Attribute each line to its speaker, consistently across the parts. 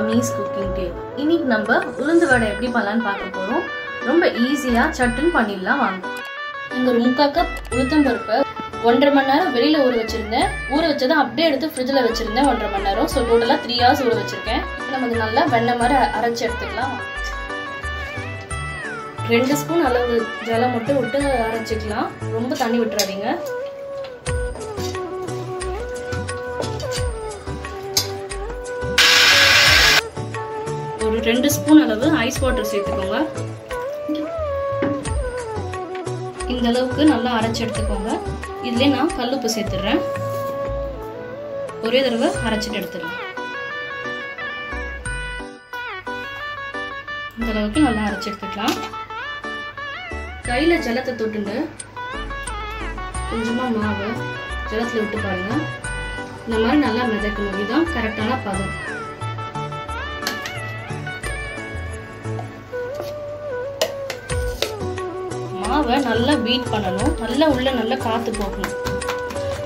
Speaker 1: Ramiz cooking டே இன்னைக்கு நம்ம உளுந்து வடை எப்படி பண்ணலான்னு பார்க்க போறோம். ரொம்ப ஈஸியா சட்டுன்னு பண்ணிடலாம் வாங்க.
Speaker 2: இங்க ஒரு முக்கால் கப் உளுத்தம் பருப்பை ஒன்றரை மணி நேரம் வெளியில ஊற வச்சிருந்தேன். ஊற வச்சதை அப்படியே எடுத்து ஃப்ரிட்ஜில் வச்சிருந்தேன் ஒன்றரை மணி நேரம். ஸோ டோட்டலாக த்ரீ ஹவர்ஸ் ஊற வச்சிருக்கேன். நம்ம நல்லா வெண்ணெய் மாதிரி அரைச்சி எடுத்துக்கலாம். ரெண்டு ஸ்பூன் அளவு ஜலம் மட்டும் விட்டு அரைச்சிக்கலாம். ரொம்ப தண்ணி விட்டுறாதீங்க. ரெண்டு ஸ்பூன் அளவு ஐஸ் வாட்டர் சேர்த்துக்கோங்க. இந்த அளவுக்கு நல்லா அரைச்சி எடுத்துக்கோங்க. இதுலேயே நான் கல்லுப்பு சேர்த்துடுறேன். ஒரே தடவை அரைச்சிட்டு எடுத்துடலாம். இந்த அளவுக்கு நல்லா அரைச்சி எடுத்துக்கலாம். கையில் ஜலத்தை தொட்டுண்டு கொஞ்சமாக மாவு ஜலத்தில் விட்டு பாருங்க. இந்த மாதிரி நல்லா மிதக்கணும். இதுதான் கரெக்டான பதம். மாவை நல்லா பீட் பண்ணணும். நல்லா உள்ள நல்லா காற்று போகணும்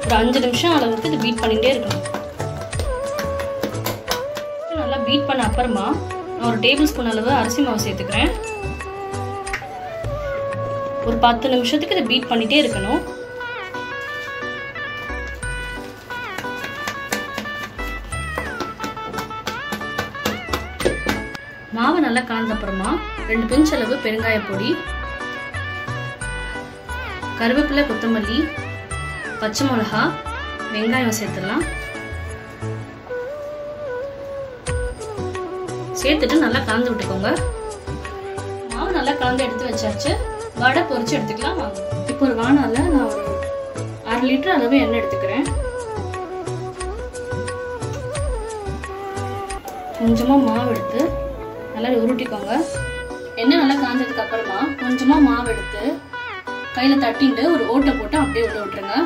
Speaker 2: ஒரு அஞ்சு நிமிஷம் அளவுக்கு இது பீட் பண்ணிகிட்டே இருக்கணும். நல்லா பீட் பண்ண அப்புறமா நான் ஒரு டேபிள் ஸ்பூன் அளவு அரிசி மாவு சேர்த்துக்கிறேன். ஒரு பத்து நிமிஷத்துக்கு இதை பீட் பண்ணிகிட்டே இருக்கணும். மாவு நல்லா காய்ந்த அப்புறமா ரெண்டு பிஞ்ச் அளவு பெருங்காய பொடி கருவேப்பிலை கொத்தமல்லி பச்சை மிளகா வெங்காயம் சேர்த்துடலாம். சேர்த்துட்டு நல்லா கலந்து விட்டுக்கோங்க. மாவு நல்லா கலந்து எடுத்து வச்சாச்சு. வடை பொறிச்சு எடுத்துக்கலாம். வாங்க இப்போ ஒரு வானால நான் ஒரு அரை லிட்டர் அளவு எண்ணெய் எடுத்துக்கிறேன். கொஞ்சமா மாவு எடுத்து நல்லா உருட்டிக்கோங்க எண்ணெய் நல்லா காஞ்சதுக்கு அப்புறமா கொஞ்சமா மாவு எடுத்து கையில் தட்டிட்டு ஒரு ஓட்டை போட்டு அப்படியே உள்ள விட்டுருங்க.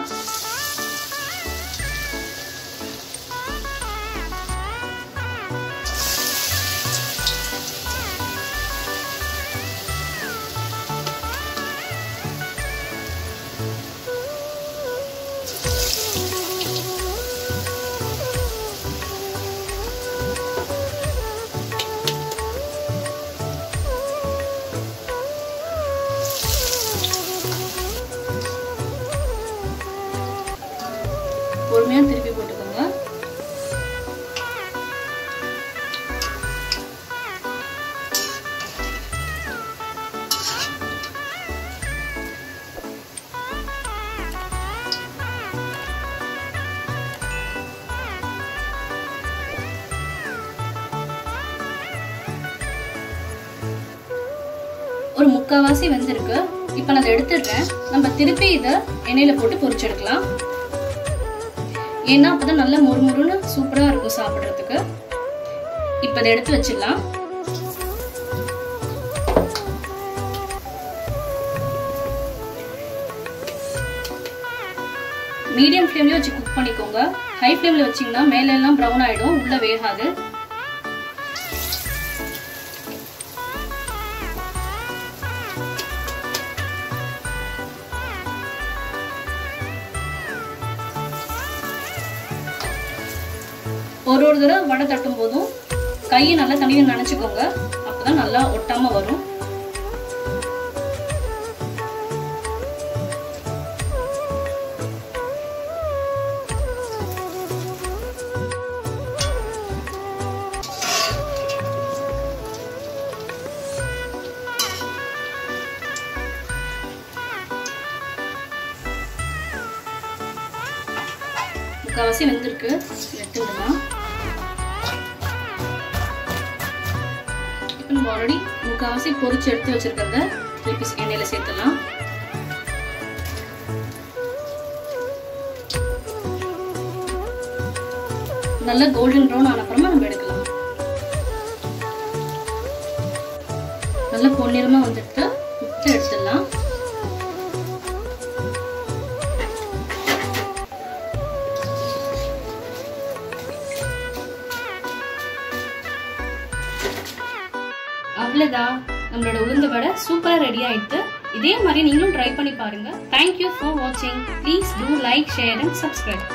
Speaker 2: ஒரு முக்கால்வாசி வெந்திருக்கு. இப்போ நான் அதை எடுத்துடுறேன். நம்ம திருப்பி இதை எண்ணெயில் போட்டு பொரிச்சு எடுக்கலாம் அப்போ தான் நல்லா முறுமுறுன்னு சூப்பராக இருக்கும் சாப்பிட்றதுக்கு. இப்போ அதை எடுத்து வச்சிடலாம். மீடியம் ஃப்ளேம்லேயே வச்சு குக் பண்ணிக்கோங்க. ஹை ஃப்ளேமில் வச்சீங்கன்னா மேலெல்லாம் ப்ரௌன் ஆகிடும் உள்ளே வேகாது. ஒரு ஒரு தடவை வடை தட்டும் போதும் கையை நல்லா தண்ணியில் நினச்சிக்கோங்க. அப்போதான் நல்லா ஒட்டாமல் வரும். முக்கால்வாசி வெந்திருக்கு. எடுத்துடலாம் விடலாம் நம்ம ஆல்ரெடி முக்கால்வாசி பொறிச்சு எடுத்து வச்சிருக்கிறத திருப்பி எண்ணெயில் சேர்த்துலாம் நல்ல கோல்டன் ப்ரௌன் ஆனப்புறமா நம்ம எடுக்கலாம். நல்ல பொன்னிறமா வந்துட்டு விட்டு எடுத்துடலாம். அவ்வளோதா நம்மளோட உளுந்த வடை சூப்பராக ரெடி ஆயிடுத்து இதே மாதிரி நீங்களும் ட்ரை பண்ணி பாருங்க. தேங்க்யூ ஃபார் வாட்சிங் please do like share and subscribe